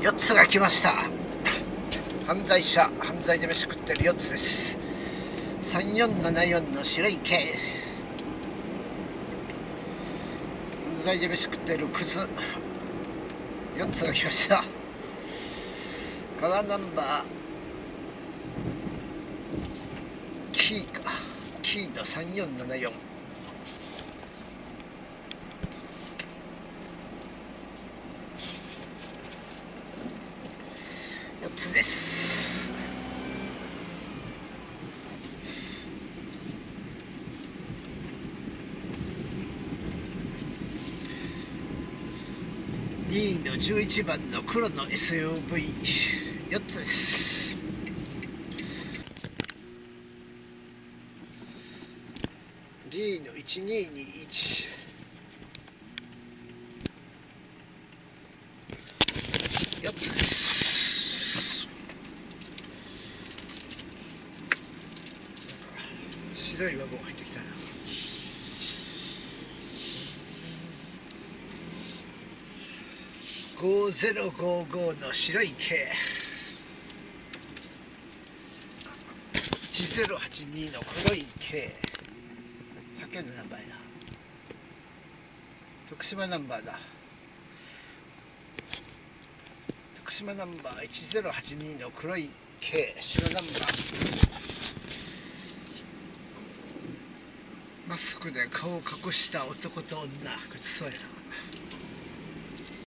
4つが来ました。犯罪者犯罪で飯食ってる4つです。3474の白い毛。犯罪で飯食ってるクズ4つが来ました。カラーナンバー。キーか。キーの3474 4つです。2位の11番の黒の SUV4 つです。D の1221 4つです白いワゴン入ってきたな。5055の白い毛。1082の黒い毛。酒のナンバーやな徳島ナンバーだ。徳島ナンバー1082の黒い毛。白ナンバー。マスクで顔を隠した男と女。こいつそうやな。